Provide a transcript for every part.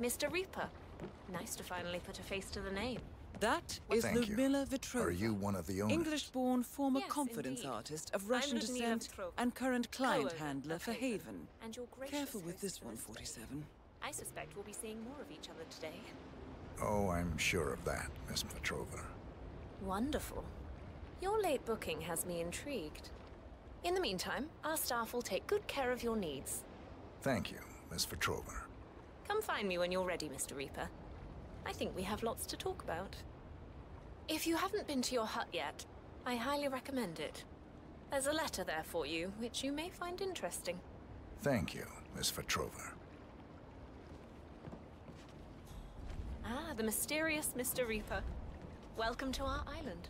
Mr. Reaper. Nice to finally put a face to the name. That is Thank you. Ludmila Vetrova. Are you one of the owners? English-born former Yes, confidence indeed. artist of Russian descent Vetrova, and current client co-owner handler for Haven, Haven. And your gracious Careful with this for one, 47. I suspect we'll be seeing more of each other today. Oh, I'm sure of that, Miss Vetrova. Wonderful. Your late booking has me intrigued. In the meantime, our staff will take good care of your needs. Thank you, Miss Vetrova. Come find me when you're ready, Mr. Reaper. I think we have lots to talk about. If you haven't been to your hut yet, I highly recommend it. There's a letter there for you, which you may find interesting. Thank you, Miss Vetrova. Ah, the mysterious Mr. Reaper. Welcome to our island.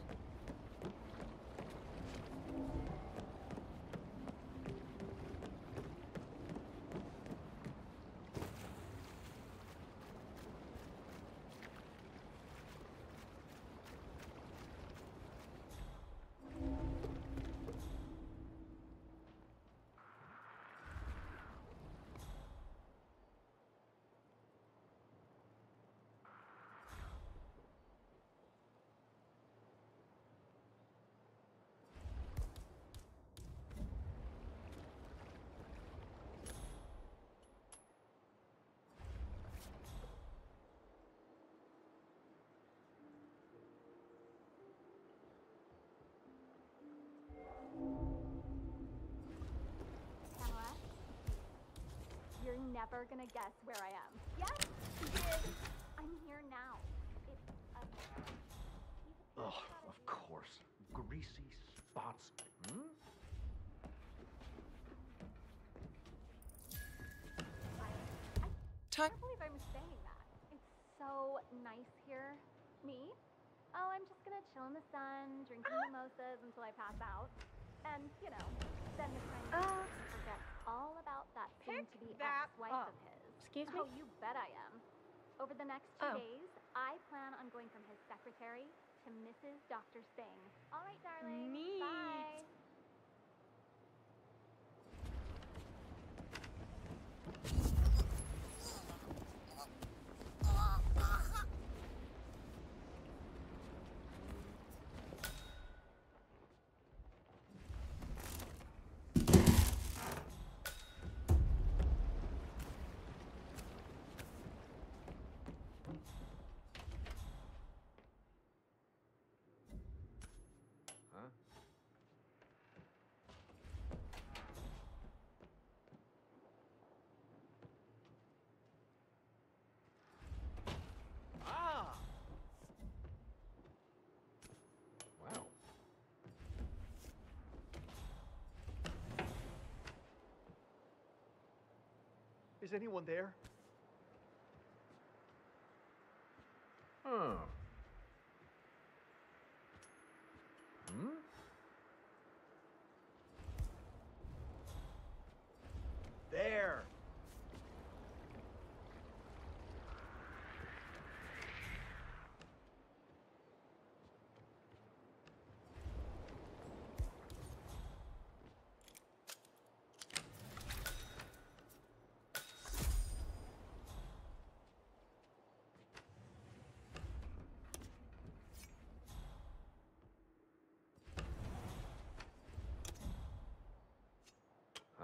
You're never gonna guess where I am. Yes, you did. I'm here now. It's a. Oh, of course. Greasy spots. Hmm? I can't believe I'm saying that. It's so nice here. Me? Oh, I'm just gonna chill in the sun, drinking mimosas until I pass out. And, you know, then the Chinese uh, forget all about that soon to be ex-wife of his. Excuse Oh, me? you bet I am. Over the next two Oh. days, I plan on going from his secretary to Mrs. Dr. Singh. All right, darling. Neat. Bye. Is anyone there? Hmm? There.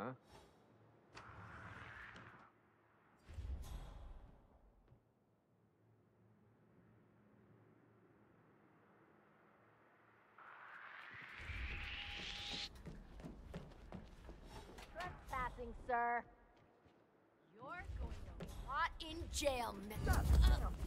Huh? Trespassing, sir. You're going to rot in jail, Nick.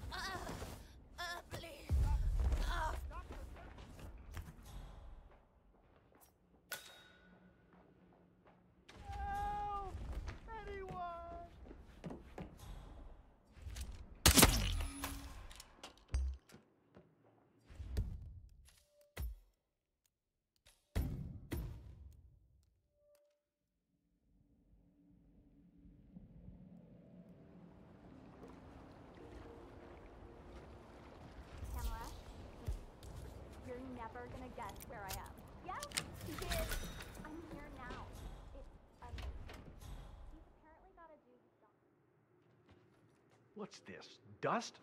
What's this? Dust?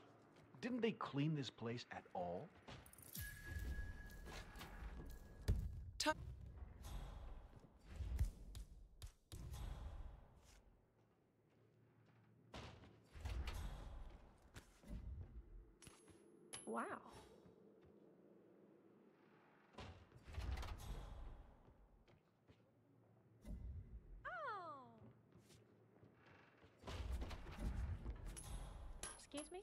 Didn't they clean this place at all? Tu- Wow. Oh. Excuse me?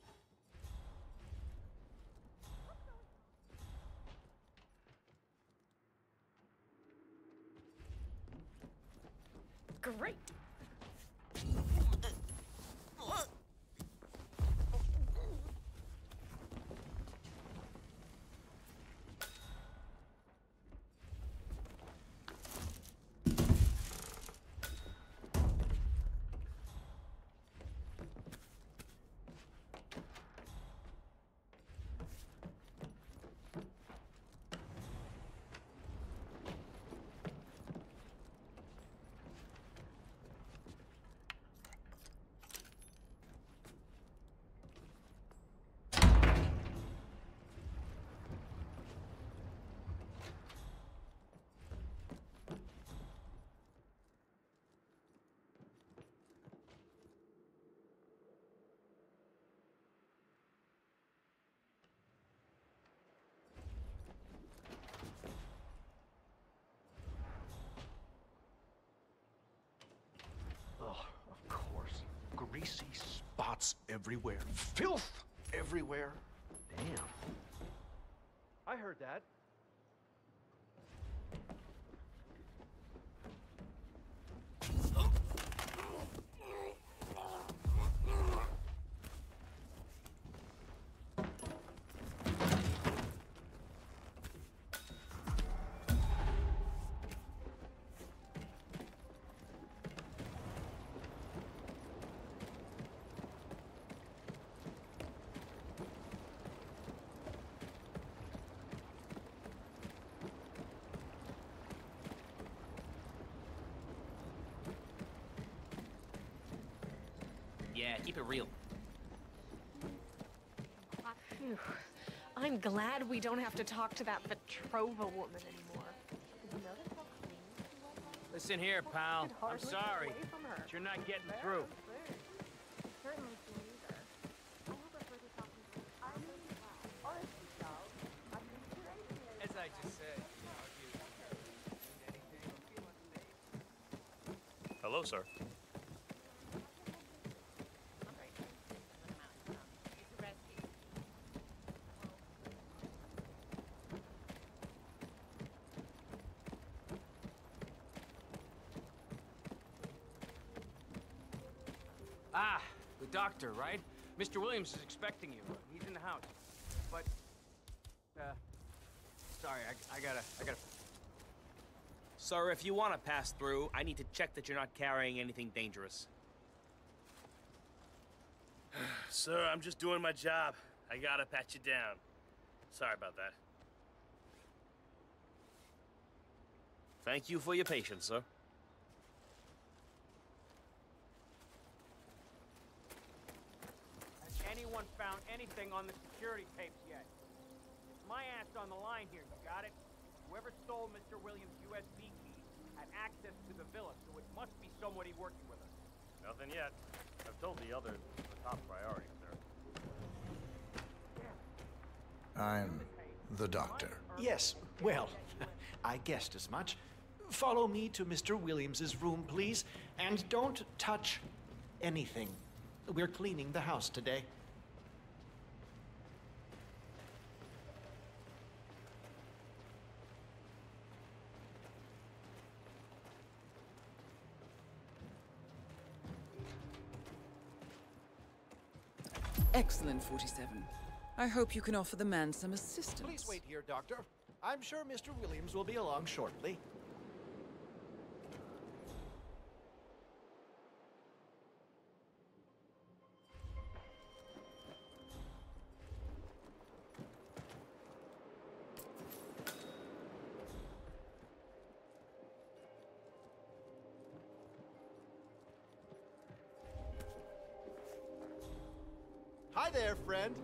Great. Oh, of course. Greasy spots everywhere. Filth everywhere. Damn. I heard that. Keep it real. Phew. I'm glad we don't have to talk to that Vetrova woman anymore. Did you notice how clean she was last night? Listen here, pal. I'm sorry, away from her. but you're not getting through. Certainly. I will prefer to talk to you. I really will. Honestly, Charles, I'm considering As I just said. Hello, sir. Ah, the doctor, right? Mr. Williams is expecting you. He's in the house. But, uh, sorry, I, I gotta, I gotta. Sir, if you want to pass through, I need to check that you're not carrying anything dangerous. Sir, I'm just doing my job. I gotta pat you down. Sorry about that. Thank you for your patience, sir. Has anyone found anything on the security tapes yet? It's my ass on the line here, you got it? Whoever stole Mr. Williams' USB key had access to the villa, so it must be somebody working with us. Nothing yet. I've told the others the top priority, sir. I'm the doctor. Yes, well, I guessed as much. Follow me to Mr. Williams's room, please, and don't touch anything. We're cleaning the house today. Excellent, 47. I hope you can offer the man some assistance. Please wait here, Doctor. I'm sure Mr. Williams will be along shortly. Friend.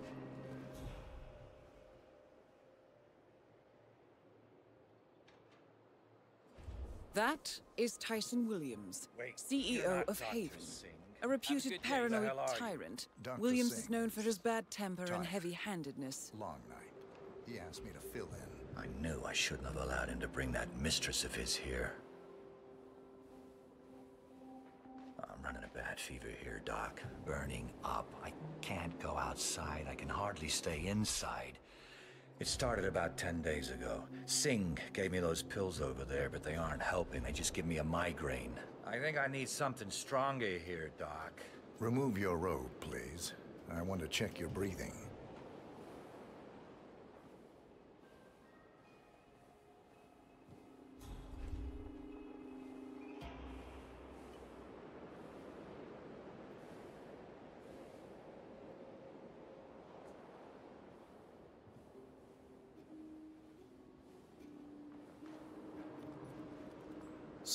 That is Tyson Williams, Wait, CEO of Dr. Haven. Singh. A reputed good day. Who the paranoid hell are you? tyrant, Dr. Williams is known for his bad temper and heavy-handedness. Long night. He asked me to fill in. I knew I shouldn't have allowed him to bring that mistress of his here. Fever here, Doc. Burning up. I can't go outside. I can hardly stay inside. It started about 10 days ago. Singh gave me those pills over there, but they aren't helping. They just give me a migraine. I think I need something stronger here, Doc. Remove your robe, please. I want to check your breathing.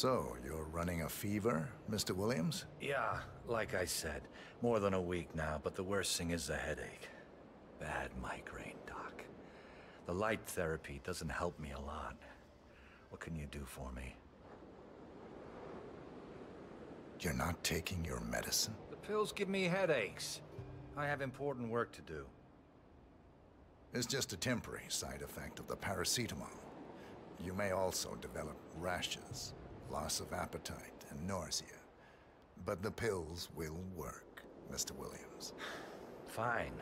So, you're running a fever, Mr. Williams? Yeah, like I said, more than a week now, but the worst thing is the headache. Bad migraine, Doc. The light therapy doesn't help me a lot. What can you do for me? You're not taking your medicine? The pills give me headaches. I have important work to do. It's just a temporary side effect of the paracetamol. You may also develop rashes, loss of appetite, and nausea. But the pills will work, Mr. Williams. Fine.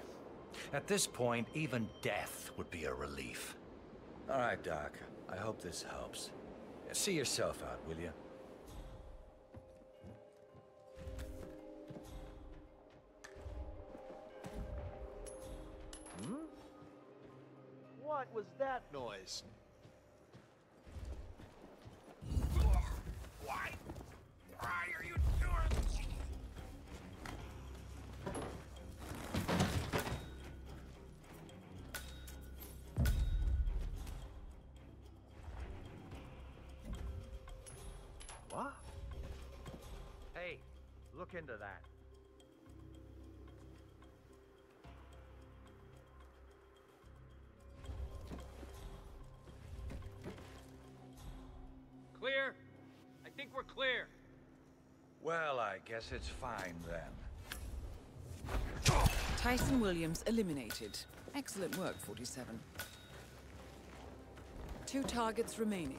At this point, even death would be a relief. All right, Doc. I hope this helps. See yourself out, will you? Hmm? What was that noise? Why? Why are you doing this? What? Hey, look into that. Guess it's fine then. Tyson Williams eliminated. Excellent work, 47. Two targets remaining.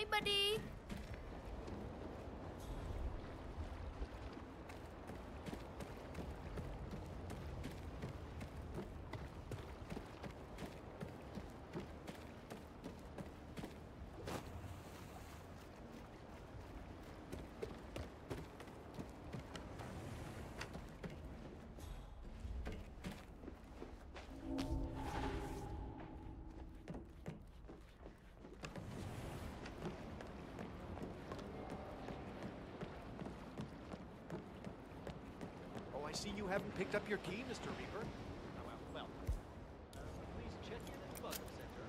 Hey, buddy. I see you haven't picked up your key, Mr. Reaper. Oh, well, well. Uh, please check in at the Welcome Center.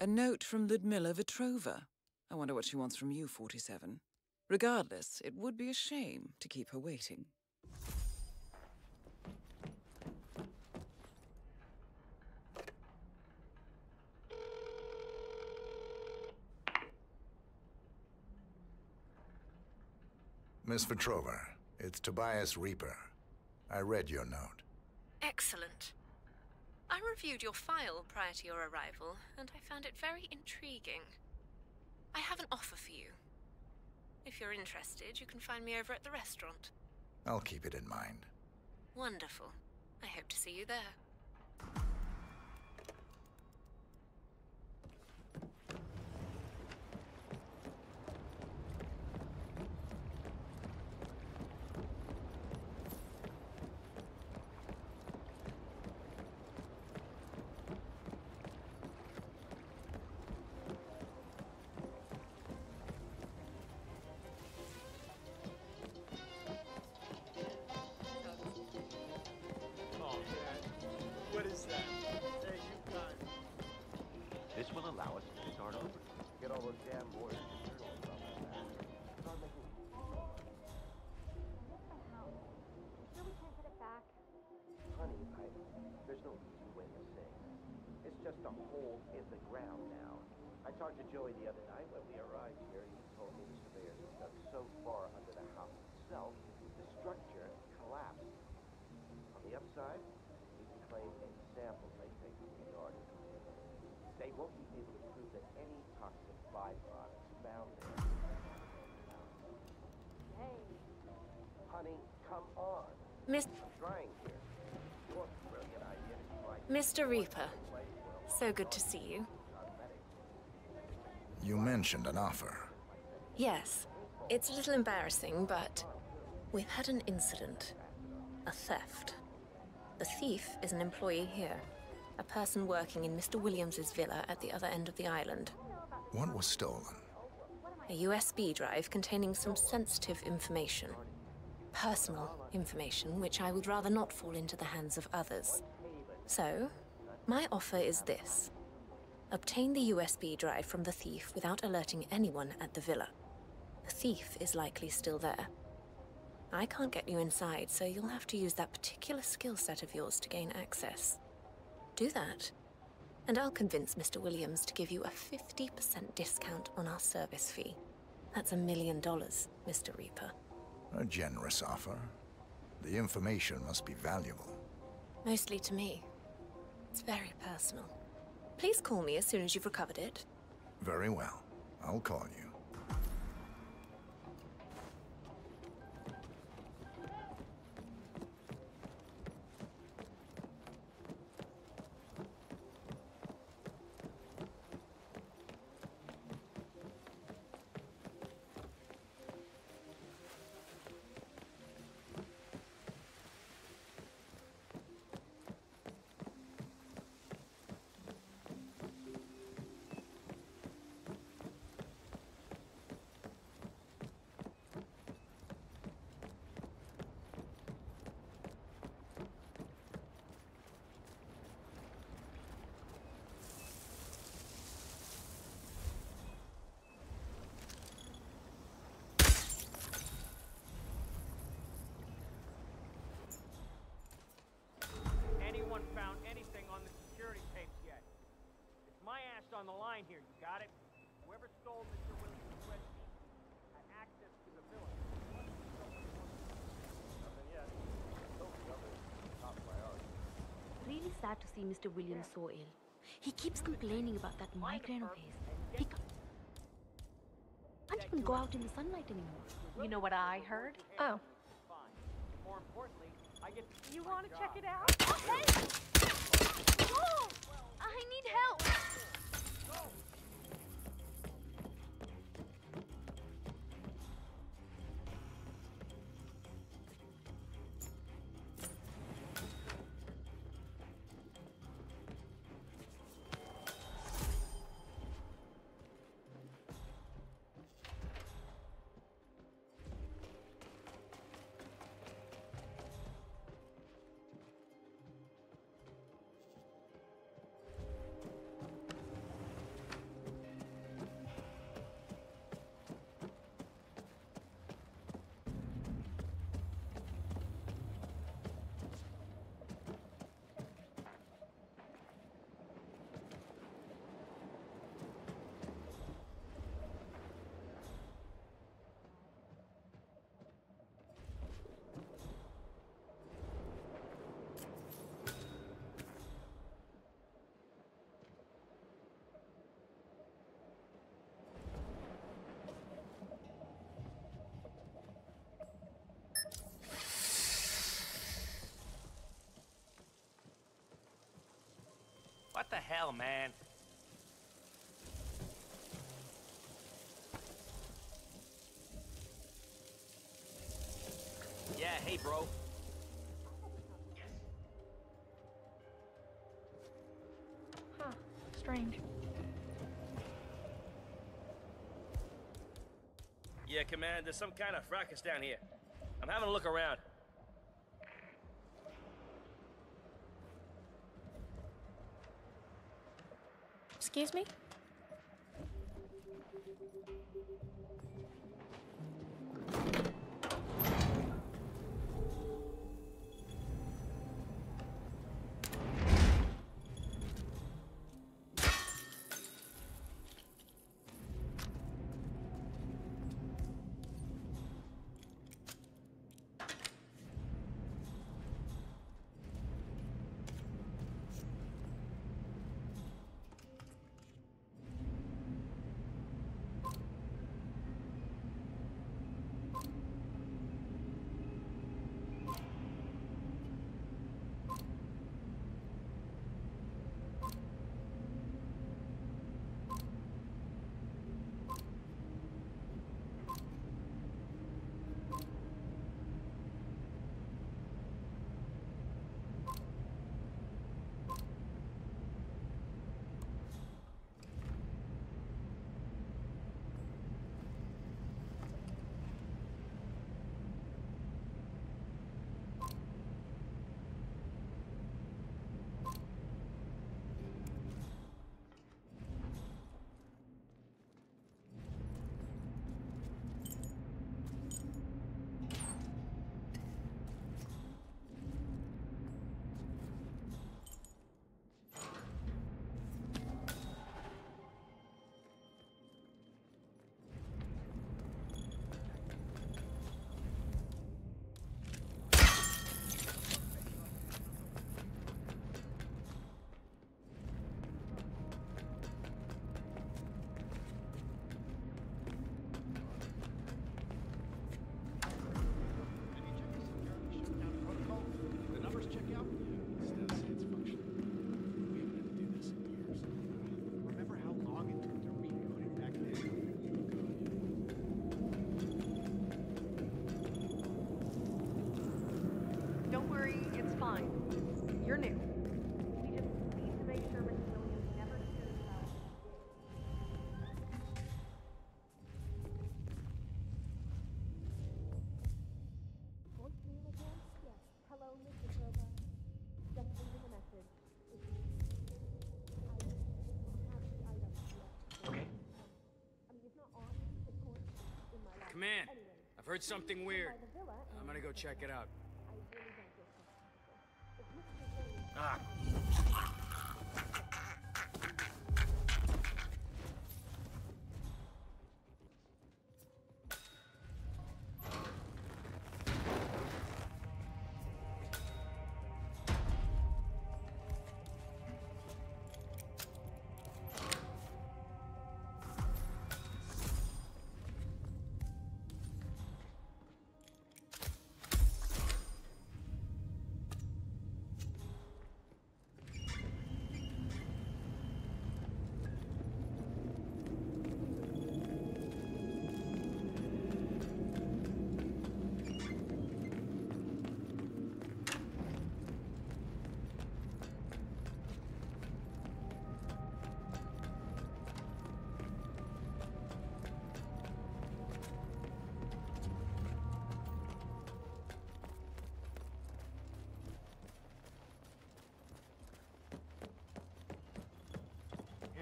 And, uh... A note from Ludmilla Vetrova. I wonder what she wants from you, 47. Regardless, it would be a shame to keep her waiting. Miss Vetrova, it's Tobias Reaper. I read your note. Excellent. I reviewed your file prior to your arrival, and I found it very intriguing. I have an offer for you. If you're interested, you can find me over at the restaurant. I'll keep it in mind. Wonderful. I hope to see you there. All those damn lawyers? Honey, there's no easy way it. It's just a hole in the ground now. I talked to Joey the other night when we arrived here. He told me the surveyors had dug so far under the house itself, the structure collapsed. On the upside, he can claim any samples they take from the garden. They won't be able to prove that any toxic byproducts found there. Hey, Honey, come on. Miss I'm trying here. Your brilliant idea to try Mr. Reaper. So good to see you. You mentioned an offer. Yes, it's a little embarrassing, but we've had an incident. A theft. The thief is an employee here, a person working in Mr. Williams's villa at the other end of the island. What was stolen? A USB drive containing some sensitive information. Personal information which I would rather not fall into the hands of others. So, my offer is this. Obtain the USB drive from the thief without alerting anyone at the villa. The thief is likely still there. I can't get you inside, so you'll have to use that particular skill set of yours to gain access. Do that, and I'll convince Mr. Williams to give you a 50% discount on our service fee. That's a million dollars, Mr. Reaper. A generous offer. The information must be valuable. Mostly to me. It's very personal. Please call me as soon as you've recovered it. Very well. I'll call you. Mr. Williams so ill. He keeps complaining about that migraine of his. He can't even go out in the sunlight anymore. You know what I heard? Oh. More importantly, I get You want to check it out? Oh, hey! Oh, I need help. The hell, man? Yeah, hey, bro. Huh. Strange. Yeah, Command, there's some kind of fracas down here. I'm having a look around. Excuse me? In my lap. Command, Anyway, I've heard something weird. by the villa, I'm gonna go check it out. I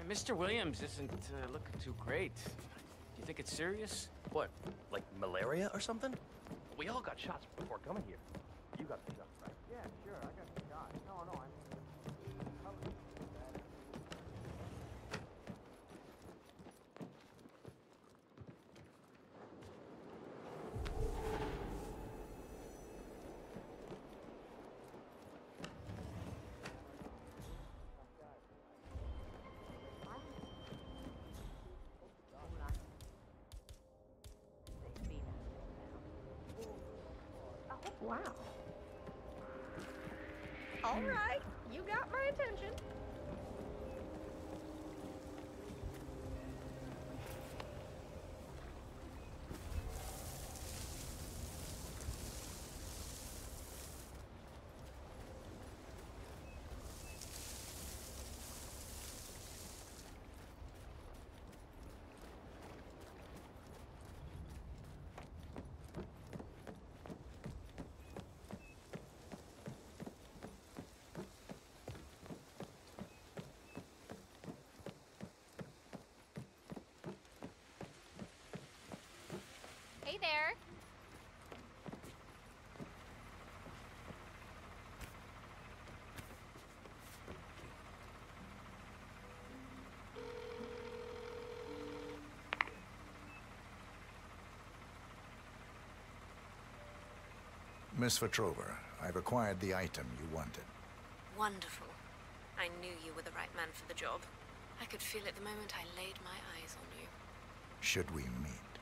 Yeah, Mr. Williams isn't uh, looking too great. Do you think it's serious? What, like malaria or something? We all got shots before coming here. You got the shot, right? Yeah, sure, I got the shot. No, no, I mean... Wow. All right, you got my attention. There. Miss Vetrova, I've acquired the item you wanted. Wonderful. I knew you were the right man for the job. I could feel it the moment I laid my eyes on you. Should we meet?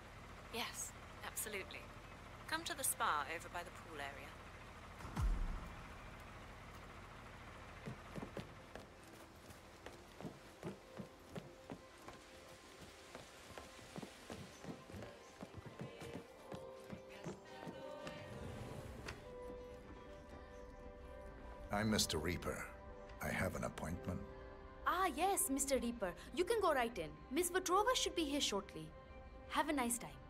Yes, absolutely. Come to the spa over by the pool area. I'm Mr. Reaper. I have an appointment. Ah, yes, Mr. Reaper. You can go right in. Miss Vetrova should be here shortly. Have a nice time.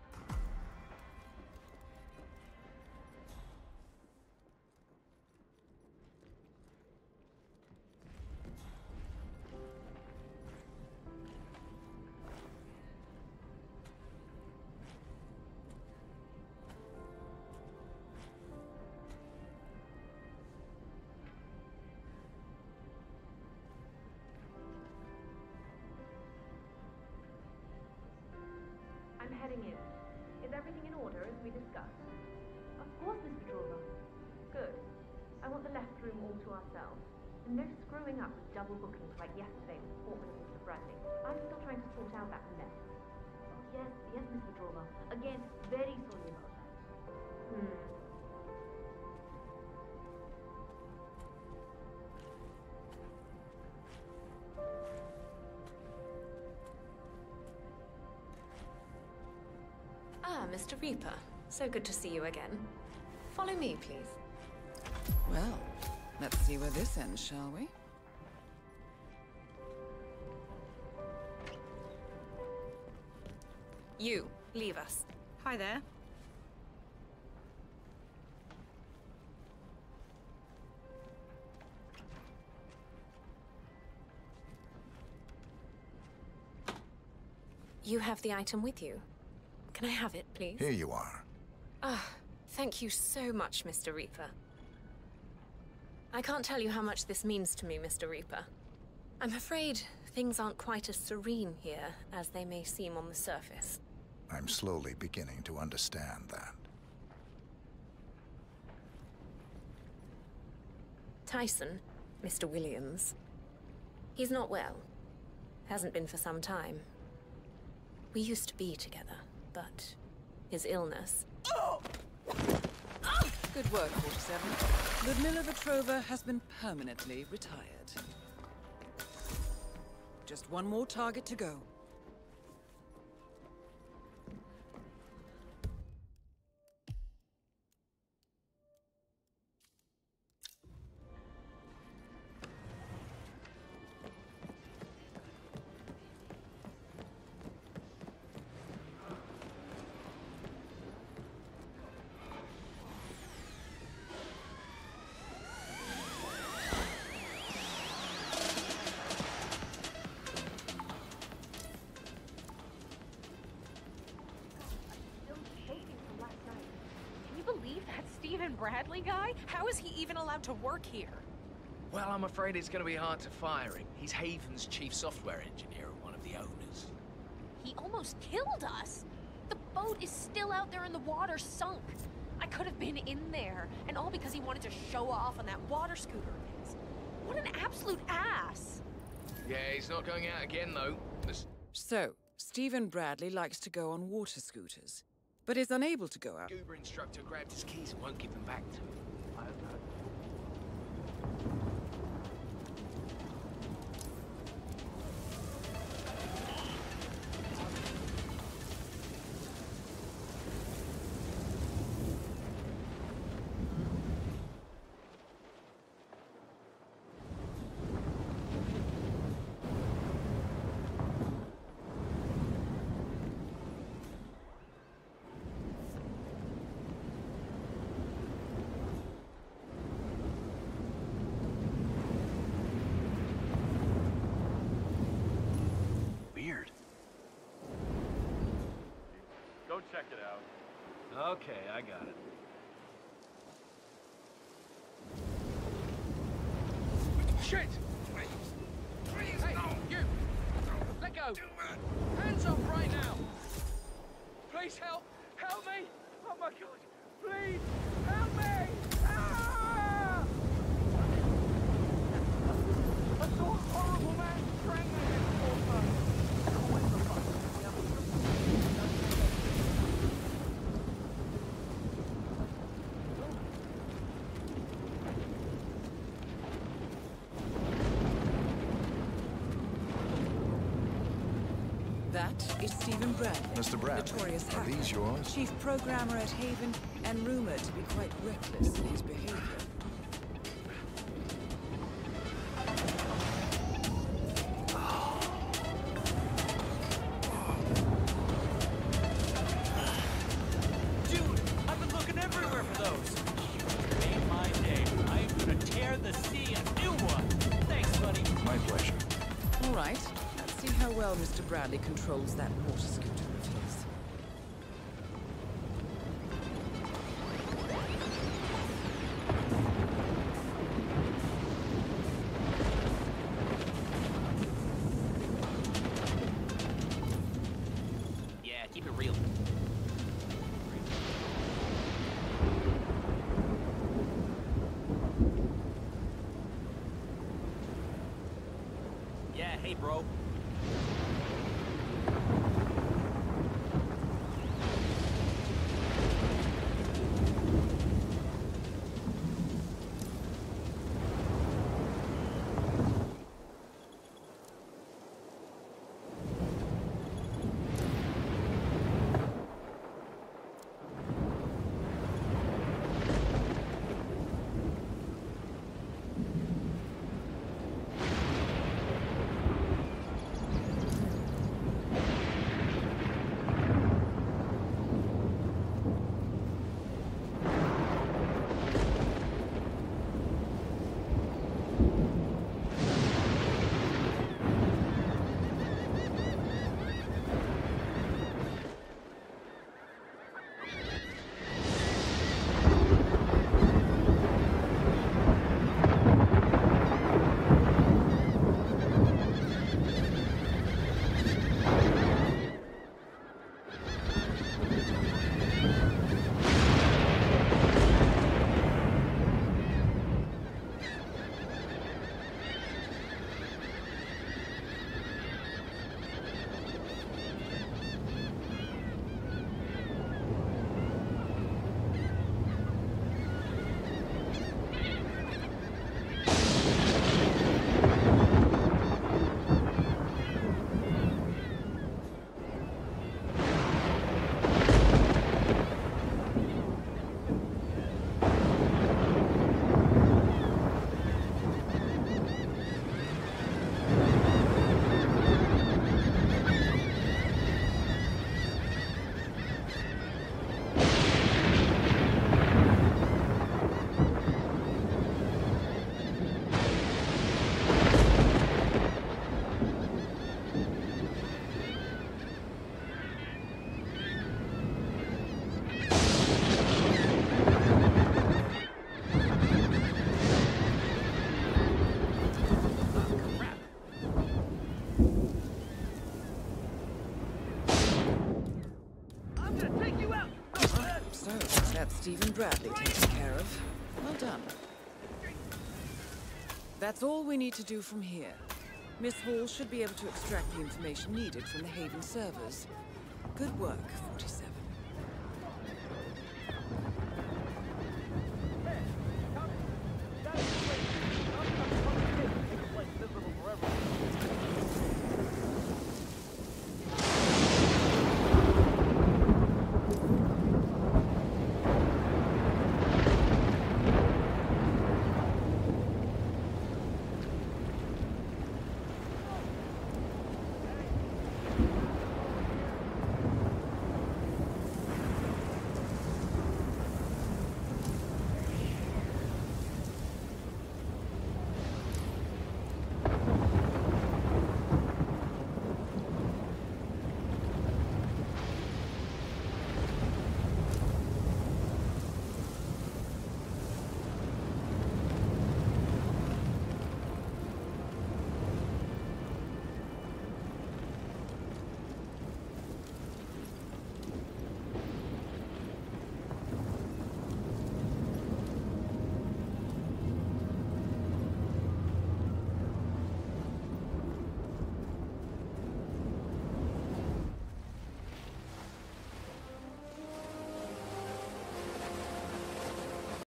Double bookings like yesterday with Portman and Mr. Bradley. I'm still trying to sort out that mess. Yes, yes, Mr. Vetrova. Again, very sorry about that. Hmm. Ah, Mr. Reaper. So good to see you again. Follow me, please. Well, let's see where this ends, shall we? You, leave us. Hi there. You have the item with you. Can I have it, please? Here you are. Ah, thank you so much, Mr. Reaper. I can't tell you how much this means to me, Mr. Reaper. I'm afraid things aren't quite as serene here as they may seem on the surface. I'm slowly beginning to understand that. Tyson, Mr. Williams, he's not well. Hasn't been for some time. We used to be together, but his illness. Good work, 47. Ludmilla Vetrova has been permanently retired. Just one more target to go. Bradley guy? How is he even allowed to work here? Well, I'm afraid it's going to be hard to fire him. He's Haven's chief software engineer and one of the owners. He almost killed us. The boat is still out there in the water, sunk. I could have been in there, and all because he wanted to show off on that water scooter of his. What an absolute ass! Yeah, he's not going out again, though. This- So, Steven Bradley likes to go on water scooters, but is unable to go out. Scuba instructor grabbed his keys and won't give them back to. Check it out. Okay, I got it. Shit! Hey, oh, you! Let go! Hands up right now! Please help! Help me! Oh my god! Please! Help me! Ah! I saw a horrible man strangling this poor person. That is Steven. Mr. Bradley, Notorious are hacker, these yours? Chief programmer at Haven, and rumored to be quite reckless in his behavior. Bradley controls that water scooter need to do from here. Miss Hall should be able to extract the information needed from the Haven servers. Good work, 47.